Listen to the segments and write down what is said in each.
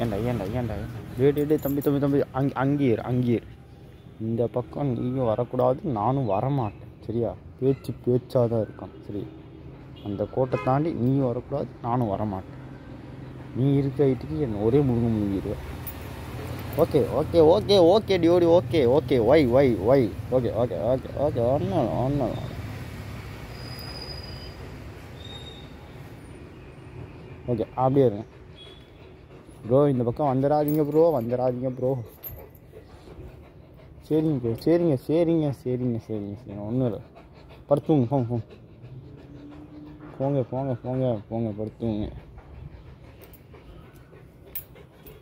ஏன்டா ஏண்டா ஏண்டா? டே டே தம்பி தம்பி தம்பி. அங் அங்கேயிரு அங்கேயிரு அங்கேயே இந்த பக்கம் நீயும் வரக்கூடாது நானும் வரமாட்டேன். சரியா? பேச்சு பேச்சாக தான் இருக்கும். சரி. அந்த கோட்டை தாண்டி நீயும் வரக்கூடாது நானும் வரமாட்டேன். நீ இருக்க ஹைட்டுக்கு என்ன ஒரே முழுங்க முழுங்கிடுவேன் okay okay okay okay டியோடி okay okay. Why why why okay okay okay okay. ஒன்றும் ஒன்றும் ஓகே அப்படியே இருங்க. ப்ரோ இந்த பக்கம் வந்துடாதீங்க ப்ரோ வந்துடாதீங்க ப்ரோ சரிங்க ப்ரோ சரிங்க சரிங்க சரிங்க சரிங்க சரிங்க. ஒன்றும் இல்லை. படுத்துங்க போங்க போங்க. போங்க போங்க போங்க போங்க படுத்துங்க.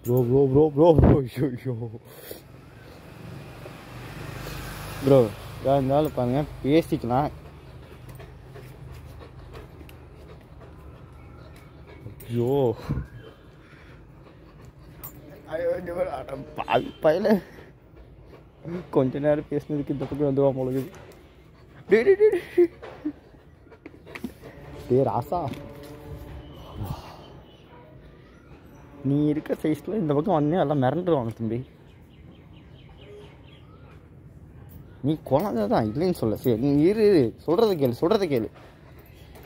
Bro bro bro bro bro ஐயோ ஐயோ ப்ரோ இதாக இருந்தாலும் பாருங்கள் பேசிக்கலாம். ஐயோ ஐயோ இந்த மாதிரி அட பாவி பயல கொஞ்ச நேரம் பேசினதுக்கு இந்த பக்கம் வந்துடுவான் பொழுது டே ராசா நீ இருக்க சைஸில் இந்த பக்கம் வந்தே எல்லாம் மிரண்டுருவாங்க தம்பி நீ குழந்தை தான் இல்லைன்னு சொல்ல சரி நீ இரு சொல்கிறத கேளு சொல்றத கேளு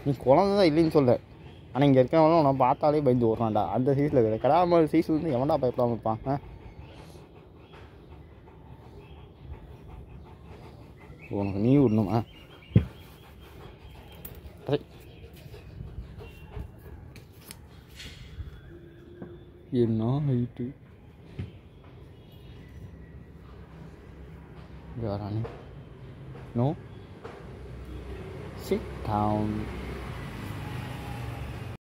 நீ குழந்தை தான் இல்லைன்னு சொல்ல ஆனால் இங்கே இருக்கிறவங்க உன்னை பார்த்தாலே பயந்து ஓடுறான்டா அந்த சைஸில் இருக்கிற கடாமல் சைஸில் இருந்து எவன்டா பயப்படாமல் இருப்பான் ஆ? உனக்கு நீ விடணுமா ட்ரை என்ன ஹைட்டு யாரானே நோ சிட் டவுன்